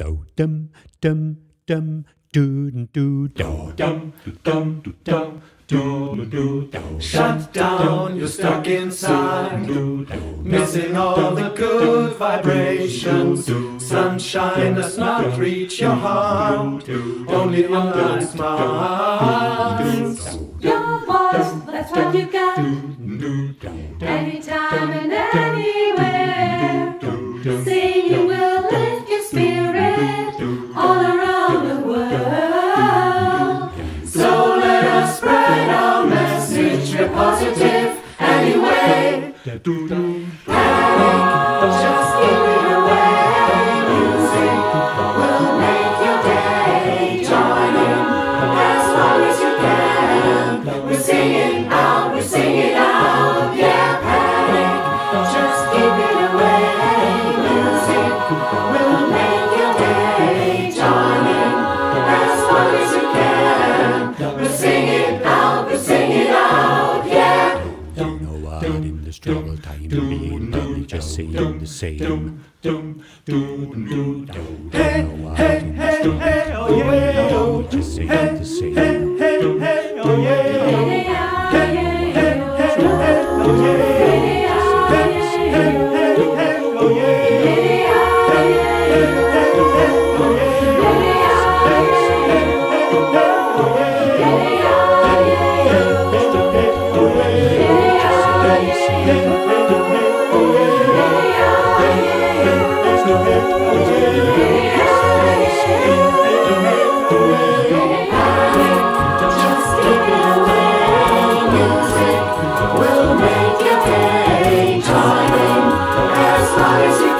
do dum dum dum do do do Dum, dum, dum, do, do, do. Shut down, you're stuck inside. Missing all the good vibrations. Sunshine does not reach your heart. Only honest minds. Your voice, that's what you got. Just give know what in the struggle time being only just saying the same. In oh, the struggle time being only just saying the same.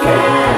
can.